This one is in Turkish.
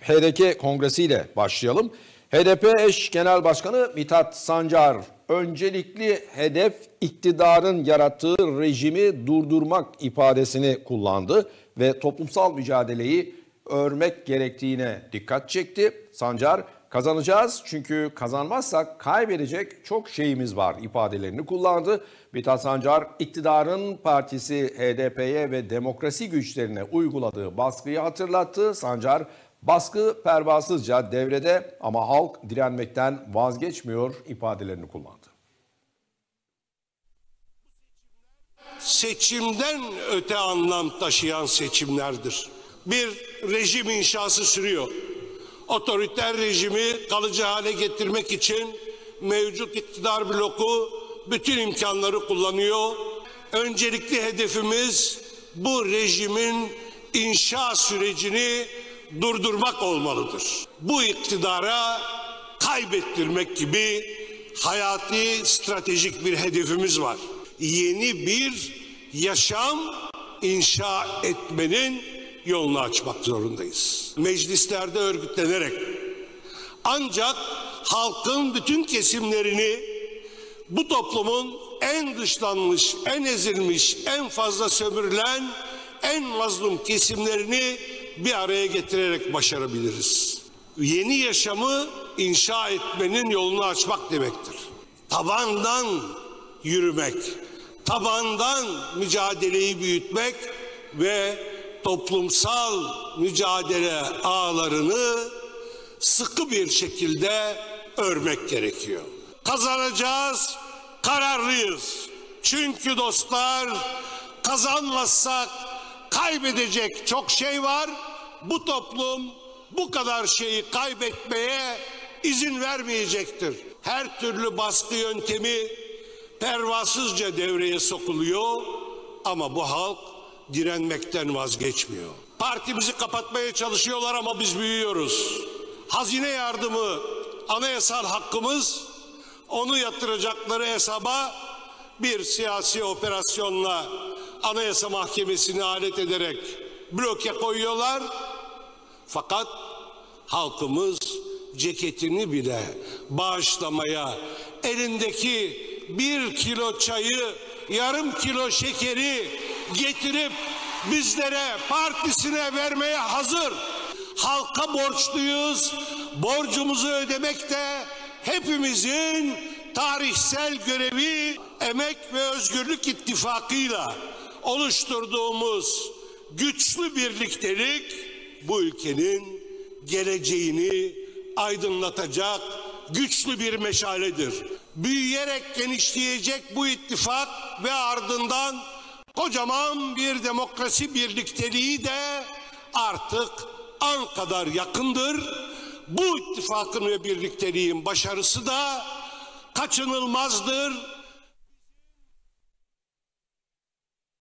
HDP kongresiyle başlayalım. HDP eş genel başkanı Mithat Sancar öncelikli hedef iktidarın yarattığı rejimi durdurmak ifadesini kullandı ve toplumsal mücadeleyi örmek gerektiğine dikkat çekti. Sancar kazanacağız çünkü kazanmazsak kaybedecek çok şeyimiz var ifadelerini kullandı. Mithat Sancar iktidarın partisi HDP'ye ve demokrasi güçlerine uyguladığı baskıyı hatırlattı. Sancar Baskı pervasızca devrede ama halk direnmekten vazgeçmiyor ifadelerini kullandı. Seçimden öte anlam taşıyan seçimlerdir. Bir rejim inşası sürüyor. Otoriter rejimi kalıcı hale getirmek için mevcut iktidar bloku bütün imkanları kullanıyor. Öncelikli hedefimiz bu rejimin inşa sürecini durdurmak olmalıdır. Bu iktidara kaybettirmek gibi hayati stratejik bir hedefimiz var. Yeni bir yaşam inşa etmenin yolunu açmak zorundayız. Meclislerde örgütlenerek ancak halkın bütün kesimlerini bu toplumun en dışlanmış, en ezilmiş, en fazla sömürülen, en mazlum kesimlerini bir araya getirerek başarabiliriz. Yeni yaşamı inşa etmenin yolunu açmak demektir. Tabandan yürümek, tabandan mücadeleyi büyütmek ve toplumsal mücadele ağlarını sıkı bir şekilde örmek gerekiyor. Kazanacağız, kararlıyız. Çünkü dostlar kazanmazsak kaybedecek çok şey var. Bu toplum bu kadar şeyi kaybetmeye izin vermeyecektir. Her türlü baskı yöntemi pervasızca devreye sokuluyor ama bu halk direnmekten vazgeçmiyor. Partimizi kapatmaya çalışıyorlar ama biz büyüyoruz. Hazine yardımı anayasal hakkımız onu yatıracakları hesaba bir siyasi operasyonla Anayasa Mahkemesi'ni alet ederek bloke koyuyorlar. Fakat halkımız ceketini bile bağışlamaya, elindeki bir kilo çayı, yarım kilo şekeri getirip bizlere, partisine vermeye hazır. Halka borçluyuz. Borcumuzu ödemek de hepimizin tarihsel görevi Emek ve Özgürlük İttifakı'yla oluşturduğumuz güçlü birliktelik bu ülkenin geleceğini aydınlatacak güçlü bir meşaledir. Büyüyerek genişleyecek bu ittifak ve ardından kocaman bir demokrasi birlikteliği de artık an kadar yakındır. Bu ittifakın ve birlikteliğin başarısı da kaçınılmazdır